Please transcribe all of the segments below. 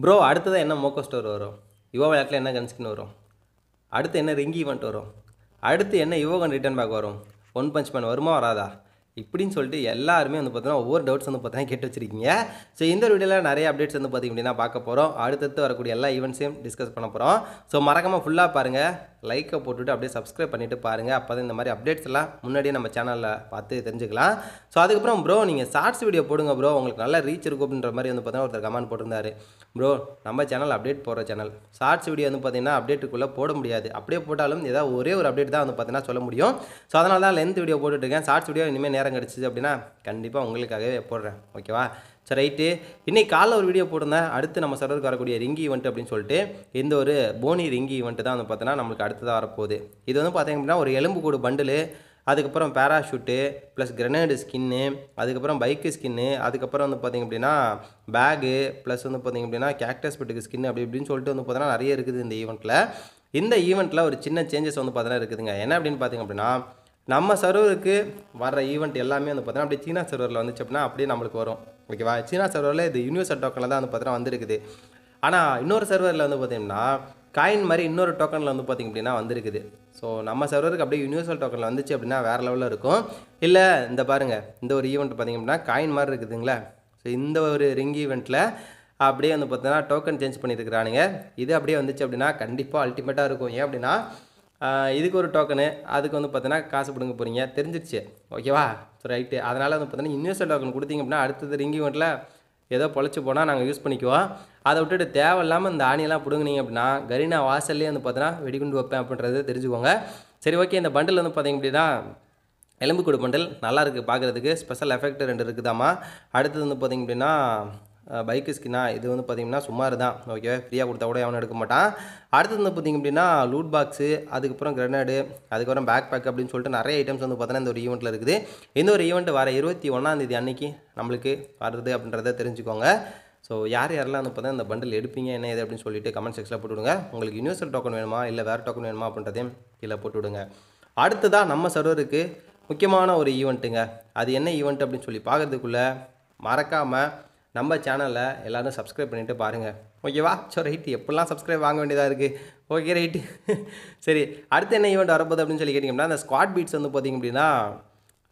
Bro அடுத்தது என்ன மோக்கோ store வரும்? யுவோ விளையாட்டில் என்ன கன்ஸ்கின் வரும்? அடுத்து என்ன ரிங்கி ஈவெண்ட் வரும்? அடுத்து என்ன யுவகன் ரிட்டர்ன் பேக் வரும்? ஒன் பஞ்ச் மேன் வருமா வராதா? இப்படின்னு சொல்லிட்டு எல்லாருமே வந்து பார்த்தீங்கன்னா ஒவ்வொரு டவுட்ஸ் வந்து பார்த்தீங்கன்னா கேட்டு வச்சிருக்கீங்க. ஸோ இந்த வீடியோவில் நிறைய அப்டேட்ஸ் வந்து பார்த்திங்க அப்படின்னா பார்க்க போகிறோம் அடுத்தடுத்து வரக்கூடிய எல்லா ஈவெண்ட்ஸையும் டிஸ்கஸ் பண்ண போகிறோம் ஸோ மறக்காமல் ஃபுல்லாக பாருங்கள் லைக்கை போட்டுவிட்டு அப்படியே சப்ஸ்கிரைப் பண்ணிவிட்டு பாருங்கள் அப்போ தான் இந்த மாதிரி அப்டேட்ஸ் எல்லாம் முன்னாடியே நம்ம சேனலில் பார்த்து தெரிஞ்சுக்கலாம். ஸோ அதுக்கப்புறம் ப்ரோ நீங்கள் ஷார்ட்ஸ் வீடியோ போடுங்க ப்ரோ உங்களுக்கு நல்ல ரீச் இருக்கும் அப்படின்ற மாதிரி வந்து பார்த்தீங்கன்னா ஒருத்தர் கமெண்ட் போட்டிருந்தாரு. ப்ரோ நம்ம சேனல் அப்டேட் போகிற சேனல் ஷார்ட்ஸ் வீடியோ வந்து பார்த்தீங்கன்னா அப்டேட்டுக்குள்ளே போட முடியாது. அப்படியே போட்டாலும் ஏதாவது ஒரே ஒரு அப்டேட் தான் வந்து பார்த்தீங்கன்னா சொல்ல முடியும். ஸோ அதனால தான் லென்த் வீடியோ போட்டுட்ருக்கேன் ஷார்ட்ஸ் வீடியோ இனிமேல் நேரம் கிடச்சிது அப்படின்னா கண்டிப்பாக உங்களுக்காகவே போடுறேன். ஓகேவா சரி ரைட்டு இன்னைக்கு காலைல ஒரு வீடியோ போட்டிருந்தேன். அடுத்து நம்ம சர்வருக்கு வரக்கூடிய ரிங்கி ஈவெண்ட் அப்படின்னு சொல்லிட்டு இந்த ஒரு போனி ரிங்கி ஈவெண்ட்டு தான் வந்து பார்த்தோன்னா நம்மளுக்கு அடுத்ததாக வரப்போகுது. இது வந்து பார்த்தீங்க அப்படின்னா ஒரு எலும்பு கூடு பண்டிலு அதுக்கப்புறம் பேராஷூட்டு ப்ளஸ் கிரனேடு ஸ்கின்னு அதுக்கப்புறம் பைக்கு ஸ்கின்னு அதுக்கப்புறம் வந்து பார்த்திங்க அப்படின்னா பேகு ப்ளஸ் வந்து பார்த்திங்க அப்படின்னா கேக்டஸ் பெட்டுக்கு ஸ்கின் அப்படி இப்படின்னு சொல்லிட்டு வந்து பார்த்தோன்னா நிறைய இருக்குது இந்த ஈவெண்ட்டில் இந்த ஈவெண்ட்டில் ஒரு சின்ன சேஞ்சஸ் வந்து பார்த்தோன்னா இருக்குதுங்க. என்ன அப்படின்னு பார்த்திங்க அப்படின்னா நம்ம சர்வருக்கு வர்ற ஈவெண்ட் எல்லாமே வந்து பார்த்தீங்கன்னா அப்படியே சீனா சர்வரில் வந்துச்சு அப்படின்னா அப்படியே நம்மளுக்கு வரும். ஓகேவா சீனா சர்வரில் இது யூனிவர்சல் டோக்கனில் தான் வந்து பார்த்தீங்கன்னா வந்திருக்குது. ஆனால் இன்னொரு சர்வரில் வந்து பார்த்தீங்கன்னா காயின் மாதிரி இன்னொரு டோக்கனில் வந்து பார்த்திங்க அப்படின்னா வந்திருக்குது. ஸோ நம்ம சர்வருக்கு அப்படியே யூனிவர்சல் டோக்கனில் வந்துச்சு அப்படின்னா வேறு லெவலில் இருக்கும். இல்லை இந்த பாருங்கள் இந்த ஒரு ஈவெண்ட் பார்த்திங்க அப்படின்னா காயின் மாதிரி இருக்குதுங்களா? ஸோ இந்த ஒரு ரிங் ஈவெண்ட்டில் அப்படியே வந்து பார்த்தீங்கன்னா டோக்கன் சேஞ்ச் பண்ணியிருக்கிறானுங்க இது அப்படியே வந்துச்சு அப்படின்னா கண்டிப்பாக அல்டிமேட்டாக இருக்கும். ஏன் அப்படின்னா இதுக்கு ஒரு டோக்கனு அதுக்கு வந்து பார்த்தீங்கன்னா காசு பிடுங்க போகிறீங்க தெரிஞ்சிருச்சு. ஓகேவா ஸோ ரைட்டு அதனால் வந்து பார்த்தீங்கன்னா இன்வெஸ்டர் டோக்கன் கொடுத்தீங்க அப்படின்னா அடுத்தது ரிங்கி ஈவெண்ட்டில் ஏதோ பொழைச்சி போனால் நாங்கள் யூஸ் பண்ணிக்குவோம். அதை விட்டுட்டு தேவையில்லாமல் இந்த ஆணியெல்லாம் பிடுங்குனீங்க அப்படின்னா கரீனா வாசல்லே வந்து பார்த்தீங்கன்னா வெடிகுண்டு வைப்பேன் அப்படின்றத தெரிஞ்சுக்கோங்க. சரி ஓகே இந்த பண்டில் வந்து பார்த்தீங்க அப்படின்னா எலும்புக்கூடு பண்டில் நல்லா இருக்குது பார்க்குறதுக்கு ஸ்பெஷல் எஃபெக்ட் ரெண்டு இருக்குதாம்மா. அடுத்தது வந்து பார்த்திங்க அப்படின்னா பைக்கு ஸ்கின்னா இது வந்து பார்த்திங்கன்னா சுமார் தான் ஓகே ஃப்ரீயாக கொடுத்தா கூட எவனும் எடுக்க மாட்டான். அடுத்தது வந்து பார்த்திங்க அப்படின்னா லூட் பாக்ஸு அதுக்கப்புறம் கிரனேடு அதுக்கப்புறம் பேக் பேக் அப்படின்னு சொல்லிட்டு நிறைய ஐட்டம்ஸ் வந்து பார்த்தீங்கன்னா இந்த ஒரு ஈவெண்ட்டில் இருக்குது. இந்த ஒரு ஈவெண்ட் வர இருபத்தி ஒன்றாந்தேதி அன்னைக்கு நம்மளுக்கு வருது அப்படின்றத தெரிஞ்சுக்கோங்க. ஸோ யார் யாரெல்லாம் வந்து பார்த்தா இந்த பண்டில் எடுப்பீங்க என்ன இது அப்படின்னு சொல்லிட்டு கமெண்ட் செக்ஷனில் போட்டு விடுங்க உங்களுக்கு யூனிவர்சல் டோக்கன் வேணுமா இல்லை வேறு டோக்கன் வேணுமா அப்படின்றதையும் கீழே போட்டுவிடுங்க. அடுத்ததாக நம்ம சர்வருக்கு முக்கியமான ஒரு ஈவெண்ட்டுங்க அது என்ன ஈவெண்ட் அப்படின்னு சொல்லி பார்க்கறதுக்குள்ளே மறக்காமல் நம்ம சேனலை எல்லோரும் சப்ஸ்கிரைப் பண்ணிவிட்டு பாருங்கள் ஓகேவா ஸோ ரைட்டு எப்படிலாம் சப்ஸ்கிரைப் வாங்க வேண்டியதாக இருக்குது ஓகே ரைட்டு சரி அடுத்து என்ன ஈவெண்ட் வரப்போகுது அப்படின்னு சொல்லி கேட்டிங்கன்னா அந்த ஸ்குவாட் பீட்ஸ் வந்து பார்த்திங்க அப்படின்னா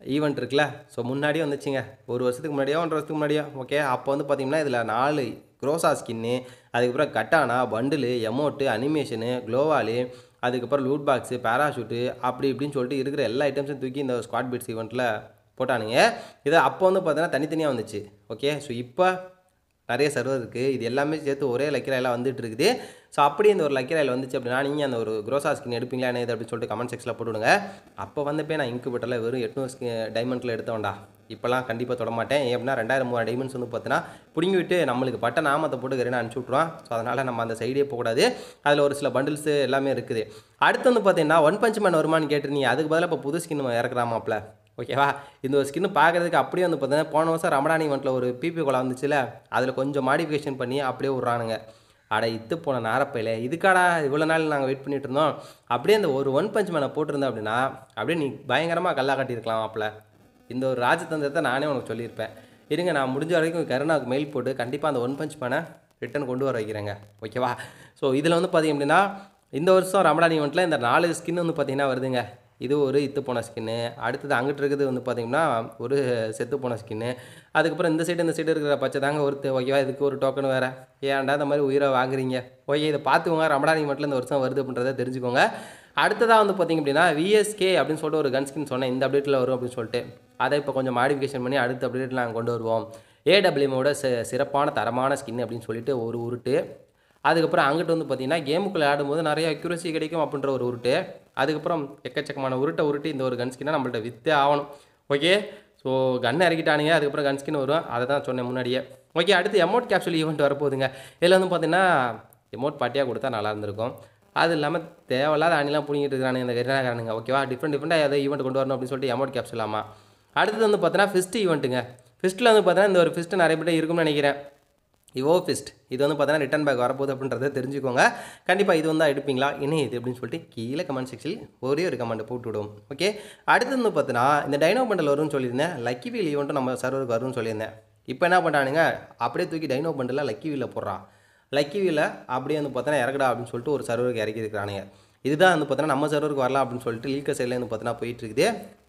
ஈவெண்ட் இருக்குல்ல. ஸோ முன்னாடியே வந்துச்சுங்க. ஒரு வருஷத்துக்கு முன்னாடியோ ஒன்றரை வருஷத்துக்கு முன்னாடியோ. ஓகே அப்போ வந்து பார்த்திங்கன்னா இதில் நாலு க்ரோசா ஸ்கின்னு அதுக்கப்புறம் கட்டானா பண்டிலு எமோட்டு அனிமேஷனு க்ளோவாலு அதுக்கப்புறம் லூட் பாக்ஸு பேராஷூட்டு அப்படி இப்படின்னு சொல்லிட்டு இருக்கிற எல்லா ஐட்டம்ஸும் தூக்கி இந்த ஸ்குவாட் பீட்ஸ் ஈவெண்ட்டில் போட்டானுங்க. இதை அப்போ வந்து பார்த்தீங்கன்னா தனித்தனியாக வந்துச்சு. ஓகே ஸோ இப்போ நிறைய சர்வர் இருக்குது இது எல்லாமே சேர்த்து ஒரே லக்கிராயில் வந்துட்டு இருக்குது. ஸோ அப்படி இந்த ஒரு லக்கிராயில் வந்துச்சு அப்படின்னா நீங்கள் அந்த ஒரு க்ரோசா ஸ்கின் எடுப்பீங்களா என்ன இது அப்படின்னு சொல்லிட்டு கமெண்ட் செக்ஷனில் போட்டுவிடுங்க அப்போ வந்தப்பே நான் இங்குபட்டில் வெறும் எட்நூறு ஸ்கி டைமண்டில் எடுத்தோம்டா இப்போலாம் கண்டிப்பாக தொடமாட்டேன் எப்படின்னா ஏன் அப்படின்னா ரெண்டாயிரம் மூவாயிரம் டைமண்ட்ஸ் வந்து பார்த்தீங்கன்னா பிடுங்கி விட்டு நம்மளுக்கு பட்ட நாமத்தை போட்டு கரீனா அனுப்பிச்சி விட்ருவான் ஸோ அதனால் நம்ம அந்த சைடே போகக்கூடாது. அதில் ஒரு சில பண்டில்ஸ் எல்லாமே இருக்குது. அடுத்து வந்து பார்த்தீங்கன்னா ஒன் பஞ்ச் மேன் வருமானு கேட்டிருந்தீங்க. அதுக்கு பதிலாக இப்போ புது ஸ்கின் இறக்குறாமாப்ல ஓகேவா? இந்த ஒரு ஸ்கின்னு பார்க்குறதுக்கு அப்படியே வந்து பார்த்தீங்கன்னா போன வருஷம் ரமடான் ஈவெண்ட்டில் ஒரு பிபி கொலை வந்துச்சுல அதில் கொஞ்சம் மாடிஃபிகேஷன் பண்ணி அப்படியே விட்றானுங்க. அட இத்து போன நாரப்பையில இதுக்காடா இவ்வளோ நாள் நாங்கள் வெயிட் பண்ணிட்டு இருந்தோம்? அப்படியே அந்த ஒரு ஒன் பஞ்ச் மேனை போட்டிருந்தேன் அப்படின்னா அப்படியே நீ பயங்கரமாக கல்லா கட்டியிருக்கலாம் அப்பல இந்த ஒரு ராஜதந்திரத்தை நானே உனக்கு சொல்லியிருப்பேன். இருங்க நான் முடிஞ்ச வரைக்கும் கருணாவுக்கு மெயில் போட்டு கண்டிப்பாக அந்த ஒன் பஞ்ச் மேனை ரிட்டன் கொண்டு வர வைக்கிறேங்க. ஓகேவா? ஸோ இதில் வந்து பார்த்தீங்க அப்படின்னா இந்த வருஷம் ரமடான் ஈவெண்ட்டில் இந்த நாலு ஸ்கின் வந்து பார்த்தீங்கன்னா வருதுங்க. இது ஒரு இத்து போன ஸ்கின்னு அடுத்தது அங்கிட்டு இருக்குது வந்து பார்த்திங்கன்னா ஒரு செத்து போன ஸ்கின்னு அதுக்கப்புறம் இந்த சைடு இந்த சைடு இருக்கிற பச்சை தாங்க ஒருத்து. ஓகேவா? இதுக்கு ஒரு டோக்கன் வேறு. ஏன்டா இந்த மாதிரி உயிரை வாங்குறீங்க? ஓகே இதை பார்த்துக்கோங்க ரமடானிக்கு மட்டும் இந்த வருஷம் வருது அப்படின்றத தெரிஞ்சுக்கோங்க. அடுத்ததாக வந்து பார்த்திங்க அப்படின்னா விஎஸ்கே அப்படின்னு சொல்லிட்டு ஒரு கன் ஸ்கின் சொன்னேன். இந்த அப்டேட்டில் வரும் அப்படின்னு சொல்லிட்டு. அதை இப்போ கொஞ்சம் மாடிஃபிகேஷன் பண்ணி அடுத்த அப்டேட்டில் நாங்கள் கொண்டு வருவோம். ஏடபிள்யூமோட சிறப்பான தரமான ஸ்கின் அப்படின்னு சொல்லிட்டு ஒரு உருட்டு. அதுக்கப்புறம் அங்கிட்டு வந்து பார்த்தீங்கன்னா கேமுக்குள்ளே ஆடும்போது நிறைய அக்யூரசி கிடைக்கும் அப்படின்ற ஒரு உருட்டு. அதுக்கப்புறம் எக்கச்சக்கமான உருட்டை உருட்டு இந்த ஒரு கன் ஸ்கின்னை நம்மள்ட்ட விற்றே ஆகணும். ஓகே ஸோ கன் இறக்கிட்டானுங்க அதுக்கப்புறம் கன் ஸ்கின் வரும். அதை தான் சொன்னேன் முன்னாடியே. ஓகே அடுத்து எமௌண்ட் கேப்சூல் ஈவெண்ட் வரப்போகுதுங்க. இதில் வந்து பார்த்தீங்கன்னா எமௌண்ட் பாட்டியாக கொடுத்தா நல்லா இருந்திருக்கும். அது இல்லாமல் தேவையில்லாத அணிலாம் பிடிங்கிட்டு இருக்கிறானுங்க இந்த கரினாக்காரனுங்க ஓகேவா டிஃப்ரெண்ட் டிஃப்ரெண்ட்டாக ஏதோ ஈவெண்ட் கொண்டு வரணும் அப்படின்னு சொல்லிட்டு எமௌண்ட் கேப்சூல் அடுத்தது வந்து பார்த்தீங்கன்னா ஃபிஸ்ட் ஈவெண்ட்டுங்க ஃபிஸ்ட்டில் வந்து பார்த்தீங்கன்னா இந்த ஒரு ஃபிஸ்ட்டு நிறைய பேர் இருக்கும்னு நினைக்கிறேன். இவோஃபிஸ்ட் இது வந்து பார்த்தீங்கன்னா ரிட்டன் பேக் வரப்போகுது அப்படின்றத தெரிஞ்சுக்கோங்க. கண்டிப்பாக இது வந்து எடுப்பீங்களா? என்ன இது அப்படின்னு சொல்லிட்டு கீழே கமெண்ட் செக்ஷனில் ஒரே ஒரு கமெண்ட் போட்டு விடும் ஓகே அடுத்து வந்து பார்த்தீங்கன்னா இந்த டைனோ பண்டல் வரும்னு சொல்லியிருந்தேன். லக்கி வீல் ஈவெண்ட்டும் நம்ம சர்வருக்கு வரும்னு சொல்லியிருந்தேன். இப்போ என்ன பண்ணுறானுங்க அப்படியே தூக்கி டைனோ பண்டலில் லக்கி வீலில் போடுறான். லக்கி வீலில் அப்படியே வந்து பார்த்தோன்னா இறக்கடா அப்படின்னு சொல்லிட்டு ஒரு சர்வருக்கு இறக்கி இருக்கிறானுங்க இதுதான் வந்து பார்த்தோன்னா நம்ம சர்வருக்கு வரலாம் அப்படின்னு சொல்லிட்டு லீக்க சைடில் வந்து பார்த்தோன்னா போயிட்டு இருக்குது.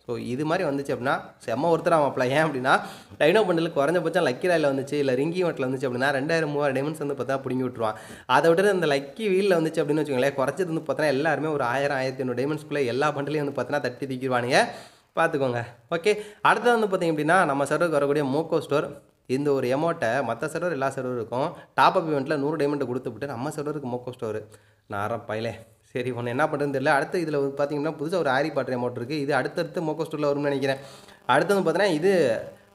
ஸோ இது மாதிரி வந்துச்சு அப்படின்னா செம்ம ஒருத்தர் மாப்பிள. ஏன் அப்படின்னா டைனோ பண்டில் குறைஞ்சபட்சம் லக்கி ராயில் வந்துச்சு இல்லை ரிங்கி வட்டில் வந்துச்சு அப்படின்னா ரெண்டாயிரம் மூவாயிரம் டைமண்ட்ஸ் வந்து பார்த்தா பிடிங்கி விட்டுருவான். அதை விட்டு இந்த லக்கி வீலில் வந்துச்சு அப்படின்னு வச்சுக்கோங்களேன் குறைச்சது வந்து பார்த்தோன்னா எல்லாருமே ஒரு ஆயிரம் ஆயிரத்தி ஐநூறு டைமண்ட்ஸ்க்குள்ளே எல்லா பண்டிலையும் வந்து பார்த்தோன்னா தட்டி திக்கிடுவானுங்க. பார்த்துக்கோங்க. ஓகே அடுத்தது வந்து பார்த்தீங்க அப்படின்னா நம்ம சர்வருக்கு வரக்கூடிய மோக்கோ ஸ்டோர் இந்த ஒரு எமௌண்ட்டை மற்ற சர்வர் எல்லா சர்வருக்கும் டாப் அப் இவெண்ட்டில் நூறு டைமண்ட் கொடுத்துவிட்டு நம்ம சர்வருக்கு மோக்கோ ஸ்டோர் நான் பையலே சரி ஒன்று என்ன பண்ணுறதுன்னு தெரியல. அடுத்து இதில் பார்த்தீங்கன்னா புதுசாக ஒரு ஆரி பாட்ரு மோட்டர் இருக்குது இது அடுத்தடுத்து மோக்கோ ஸ்டோரில் வரும்னு நினைக்கிறேன். அடுத்தது பார்த்தீங்கன்னா இது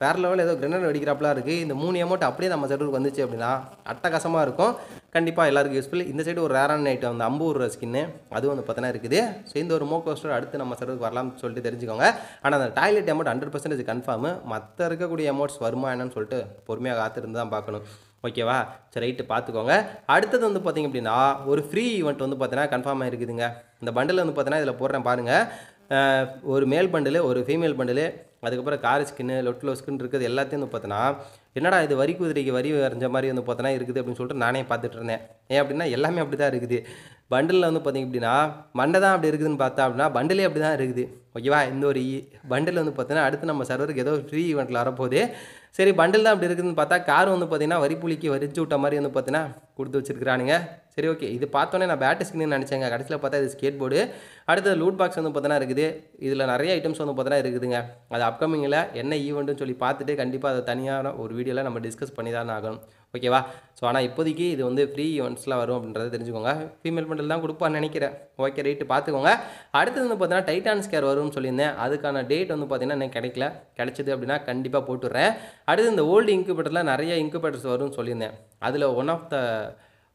வேறு லெவலில் ஏதோ கிரனேட் வெடிக்கிறாப்பெலாம் இருக்குது இந்த மூணு அமௌண்ட் அப்படியே நம்ம சைடுக்கு வந்துச்சு அப்படின்னா அட்டகாசமாக இருக்கும். கண்டிப்பாக எல்லாருக்கும் யூஸ்ஃபுல் இந்த சைடு ஒரு ரேரான ஐட்டம் வந்து அம்பூர் ஸ்கின்னு அது வந்து பார்த்தீங்கன்னா இருக்குது. ஸோ இந்த ஒரு மோக்கோ ஸ்டோர் அடுத்து நம்ம சைடுக்கு வரலாம்னு சொல்லிட்டு தெரிஞ்சுக்கோங்க. ஆனால் அந்த total amount hundred percentage confirm மற்ற இருக்கக்கூடிய அமௌண்ட்ஸ் வருமா என்னன்னு சொல்லிட்டு பொறுமையாக காத்திருந்து தான் பார்க்கணும். ஓகேவா சரி ரைட்டு பார்த்துக்கோங்க அடுத்தது வந்து பார்த்திங்க அப்படின்னா ஒரு ஃப்ரீ ஈவெண்ட் வந்து பார்த்தீங்கன்னா கன்ஃபார்மாக இருக்குதுங்க இந்த பண்டில் வந்து பார்த்தீங்கன்னா இதில் போடுறேன் பாருங்கள் ஒரு மேல் பண்டில் ஒரு ஃபீமேல் பண்டில் அதுக்கப்புறம் கார் ஸ்கின்னு லொட்லோ ஸ்கின் இருக்குது எல்லாத்தையும் வந்து பார்த்தோன்னா என்னடா இது வரி குதிரைக்கு வரி வரைஞ்ச மாதிரி வந்து பார்த்தோன்னா இருக்குது அப்படின்னு சொல்லிட்டு நானே பார்த்துட்டு இருந்தேன். ஏன் அப்படின்னா எல்லாமே அப்படி தான் இருக்குது. பண்டிலில் வந்து பார்த்திங்க அப்படின்னா மண்டை தான் அப்படி இருக்குதுன்னு பார்த்தா அப்படின்னா பண்டிலே அப்படி தான் இருக்குது ஓகேவா இந்த ஒரு e- பண்டில் வந்து பார்த்தீங்கன்னா அடுத்து நம்ம சர்வருக்கு ஏதோ ஃப்ரீ ஈவெண்ட்டில் வரப்போகுது. சரி பண்டில் தான் அப்படி இருக்குதுன்னு பார்த்தா கார் வந்து பார்த்தீங்கன்னா வரிப்புலிக்கு வரிச்சு விட்ட மாதிரி வந்து பார்த்தீங்கன்னா கொடுத்து வச்சிருக்கிறானுங்க. சரி ஓகே இது பார்த்தோன்னே நான் பேட்டு ஸ்கின்னு நினச்சேங்க. கடைசியில் பார்த்தா இது ஸ்கேட் போர்டு அடுத்தது லூட் பாக்ஸ் வந்து பார்த்தீங்கன்னா இருக்குது. இதில் நிறைய ஐட்டம்ஸ் வந்து பார்த்தீங்கன்னா இருக்குதுங்க. அது அப்கமிங்கில் என்ன ஈவெண்ட்டுன்னு சொல்லி பார்த்துட்டு கண்டிப்பாக அதை தனியான ஒரு வீடியோவில் நம்ம டிஸ்கஸ் பண்ணி தான் ஆகணும். ஓகேவா? ஸோ ஆனால் இப்போதைக்கு இது வந்து ஃப்ரீ ஈவெண்ட்ஸில் வரும் அப்படின்றத தெரிஞ்சுக்கோங்க. ஃபீமேல் பண்டில் தான் கொடுப்பான்னு நினைக்கிறேன். ஓகே ரைட்டு பார்த்துக்கோங்க. அடுத்தது வந்து பார்த்தீங்கன்னா டைட்டான் ஸ்கேர் வரும்னு சொல்லியிருந்தேன். அதுக்கான டேட் வந்து பார்த்தீங்கன்னா எனக்கு கிடைக்கல. கிடைச்சது அப்படின்னா கண்டிப்பாக போட்டுடுறேன். அடுத்து இந்த ஓல்டு இன்குபேட்டரில் நிறைய இன்குபேட்டர்ஸ் வரும்னு சொல்லியிருந்தேன். அதில் ஒன் ஆஃப் த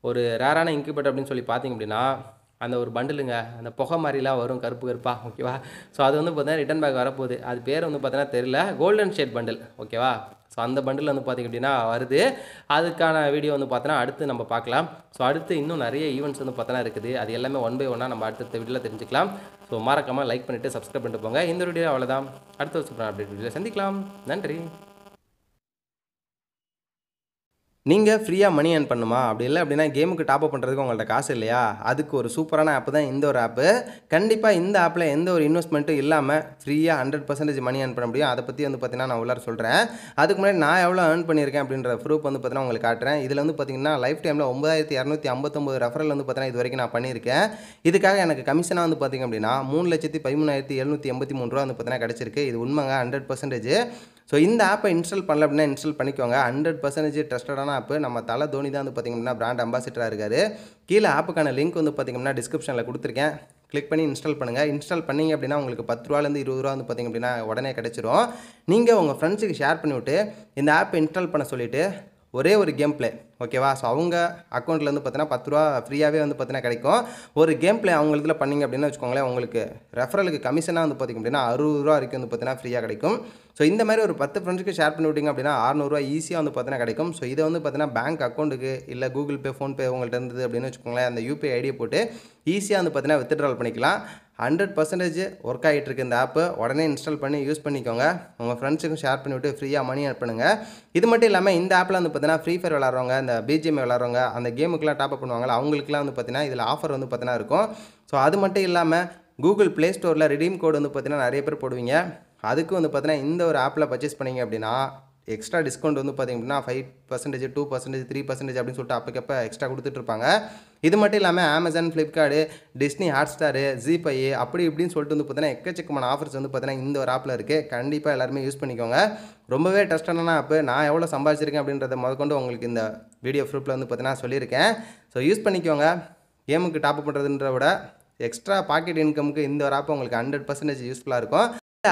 ஒரு ரேரான இன்குபேட்டர் அப்படின்னு சொல்லி பார்த்தீங்க அப்படின்னா அந்த ஒரு பண்டிலுங்க அந்த புகை மாதிரிலாம் வரும் கருப்பு கருப்பாக ஓகேவா ஸோ அது வந்து பார்த்தீங்கன்னா ரிட்டன் பேக் வரப்போகுது. அது பேர் வந்து பார்த்தீங்கன்னா தெரியல. கோல்டன் ஷேட் பண்டில் ஓகேவா ஸோ அந்த பண்டில் வந்து பார்த்திங்க அப்படின்னா வருது. அதுக்கான வீடியோ வந்து பார்த்தோன்னா அடுத்து நம்ம பார்க்கலாம். ஸோ அடுத்து இன்னும் நிறைய ஈவெண்ட்ஸ் வந்து பார்த்தோன்னா இருக்குது. அது எல்லாமே ஒன் பை ஒன்னாக நம்ம அடுத்த வீடியோவில் தெரிஞ்சுக்கலாம். ஸோ மறக்காமல் லைக் பண்ணிவிட்டு சப்ஸ்கிரைப் பண்ணிட்டு போங்க. இந்த வீடியோ அவ்வளோதான் அடுத்த ஒரு சூப்பரான அப்டேட் வீடியோவில் சந்திக்கலாம். நன்றி. நீங்கள் ஃப்ரீயாக மணி ஏர்ன் பண்ணுமா? அப்படி இல்லை அப்படின்னா கேமுக்கு டாப் அப் பண்ணுறதுக்கு உங்கள்ட்ட காசு இல்லையா? அதுக்கு ஒரு சூப்பரான ஆப் தான் இந்த ஒரு ஆப்பு கண்டிப்பாக இந்த ஆப்பில் எந்த ஒரு இன்வெஸ்ட்மெண்ட்டும் இல்லாமல் ஃப்ரீயாக ஹண்ட்ரட் பர்சன்டேஜ் மணி ஏர்ன் பண்ண முடியும். அதை பற்றி வந்து பார்த்தீங்கன்னா நான் உள்ளார சொல்கிறேன் அதுக்கு முன்னாடி நான் எவ்வளோ ஏர்ன் பண்ணியிருக்கேன் அப்படின்ற ப்ரூஃப் வந்து பார்த்தீங்கன்னா உங்களுக்கு காட்டுறேன். இதில் வந்து பார்த்தீங்கன்னா லைஃப் டைமில் ஒன்பதாயிரத்தி இரநூத்தி ஐம்பத்தொம்பது ரெஃபரல் வந்து பார்த்தீங்கன்னா இது வரைக்கும் நான் பண்ணியிருக்கேன். இதுக்காக எனக்கு கமிஷனாக வந்து பார்த்தீங்க அப்படின்னா மூணு லட்சத்தி பதிமூணாயிரத்தி எழுநூற்றி எண்பத்தி மூணு ரூபா வந்து பார்த்தீங்கன்னா கிடச்சிருக்கு. இது உண்மைங்க ஹண்ட்ரட் பர்சன்டேஜ் ஸோ இந்த ஆப்பை இன்ஸ்டால் பண்ணல அப்படின்னா இன்ஸ்டால் பண்ணிக்கோங்க. ஹண்ட்ரட் பர்சன்டேஜ் ட்ரஸ்டடான ஆப்பு நம்ம தலை தோனி தான் வந்து பார்த்திங்க அப்படின்னா பிராண்ட் அம்பாசிடராக இருக்காரு. கீழே ஆப்புக்கான லிங்க் வந்து பார்த்திங்கன்னா டிஸ்கிரிப்ஷனில் கொடுத்துருக்கேன். கிளிக் பண்ணி இன்ஸ்டால் பண்ணுங்கள் இன்ஸ்டால் பண்ணீங்க அப்படின்னா உங்களுக்கு பத்து ரூபாலேருந்து இருபது ரூபா வந்து பார்த்திங்க அப்படின்னா உடனே கிடச்சிரும். நீங்கள் உங்கள் ஃப்ரெண்ட்ஸுக்கு ஷேர் பண்ணிவிட்டு இந்த ஆப்பை இன்ஸ்டால் பண்ண சொல்லிவிட்டு ஒரே ஒரு கேம் ப்ளே ஓகேவா ஸோ அவங்க அக்கௌண்ட்டில் வந்து பார்த்தீங்கன்னா பத்து ரூபா ஃப்ரீயாகவே வந்து பார்த்தீங்கன்னா கிடைக்கும். ஒரு கேம் பிளே அவங்க இதில் பண்ணிங்க அப்படின்னு வச்சுக்கோங்களேன் உங்களுக்கு ரெஃபரலுக்கு கமிஷனாக வந்து பார்த்திங்க அப்படின்னா அறுபது ரூபா வரைக்கும் வந்து பார்த்தீங்கன்னா ஃப்ரீயாக கிடைக்கும். ஸோ இந்த மாதிரி ஒரு பத்து ஃப்ரெண்ட்ஸ்க்கு ஷேர் பண்ணி விட்டிங்க அப்படின்னா அறநூறுவா ஈஸியாக வந்து பார்த்தீங்கன்னா கிடைக்கும். ஸோ இதை வந்து பார்த்தீங்கன்னா பேங்க் அக்கௌண்ட்டுக்கு இல்லை கூகுள் பே ஃபோன்பே உங்கள்கிட்ட இருந்தது அப்படின்னு வச்சுக்கோங்களேன் அந்த யூபிஐ ஐடியை போட்டு ஈஸியாக வந்து பார்த்தீங்கன்னா வித்ட்ரால் பண்ணிக்கலாம். ஹண்ட்ரட் பர்சன்டேஜ் ஒர்க் ஆகிட்டு இருக்கு இந்த ஆப்பு உடனே இன்ஸ்டால் பண்ணி யூஸ் பண்ணிக்கோங்க. உங்கள் ஃப்ரெண்ட்ஸுக்கும் ஷேர் பண்ணிவிட்டு ஃப்ரீயாக மணி ஆட் பண்ணுங்கள் இது மட்டும் இல்லாமல் இந்த ஆப்பில் வந்து பார்த்தீங்கன்னா ஃப்ரீ ஃபயர் விளாட்றவங்க இந்த பிஜிஎம் விளாட்றவங்க அந்த கேமுக்குலாம் டாப் அப் பண்ணுவாங்களா அவங்களுக்குலாம் வந்து பார்த்தீங்கன்னா இதில் ஆஃபர் வந்து பார்த்தீங்கன்னா இருக்கும். ஸோ அது மட்டும் இல்லாமல் கூகுள் ப்ளே ஸ்டோரில் ரிடீம் கோடு வந்து பார்த்தீங்கன்னா நிறைய பேர் போடுவீங்க. அதுக்கு வந்து பார்த்தீங்கன்னா இந்த ஒரு ஆப்பில் பர்ச்சேஸ் பண்ணீங்க அப்படின்னா எக்ஸ்ட்ரா டிஸ்கவுண்ட் வந்து பார்த்திங்க அப்படின்னா five percentage two percentage three percentage அப்படின்னு சொல்லிட்டு அப்பக்கப்போ எக்ஸ்ட்ரா கொடுத்துட்ருப்பாங்க இது மட்டும் இல்லாமல் Amazon Flipkart Disney hot star ஜிபை அப்படி இப்படின்னு சொல்லிட்டு வந்து பார்த்தீங்கன்னா எக்கச்சக்கமான ஆஃபர்ஸ் வந்து பார்த்தீங்கன்னா இந்த ஒரு ஆப்பில் இருக்குது கண்டிப்பாக எல்லாருமே யூஸ் பண்ணிக்கோங்க. ரொம்பவே டஸ்டான ஆப்பு நான் எவ்வளோ சம்பாதிச்சிருக்கேன் அப்படின்றத முதற்கொண்டு உங்களுக்கு இந்த வீடியோ ப்ரூஃபில் வந்து பார்த்தீங்கன்னா சொல்லியிருக்கேன். ஸோ யூஸ் பண்ணிக்கோங்க. கேமுக்கு டாப் பண்ணுறதுன்ற விட எக்ஸ்ட்ரா பாக்கெட் இன்கமுக்கு இந்த ஒரு ஆப் உங்களுக்கு ஹண்ட்ரட் பர்சன்டேஜ் யூஸ்ஃபுல்லாக இருக்கும்.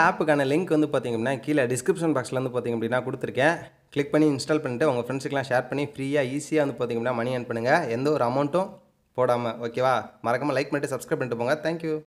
ஆப்புக்கான லிங்க் வந்து பார்த்திங்க அப்படின்னா கீழே டிஸ்கிரிப்ஷன் பாக்ஸில் வந்து பார்த்திங்க அப்படின்னா கொடுத்துருக்கேன். கிளிக் பண்ணி இன்ஸ்டால் பண்ணிட்டு உங்கள் ஃப்ரெண்ட்ஸுக்கெலாம் ஷேர் பண்ணி ஃப்ரீயாக ஈஸியாக வந்து பார்த்திங்க அப்படின்னா மணி ஏர்ன் பண்ணுங்கள் எந்த ஒரு அமௌண்ட்டும் போடாமல் ஓகேவா மறக்காமல் லைக் பண்ணிட்டு சப்ஸ்கிரைப் பண்ணிட்டு போங்க. தேங்க்யூ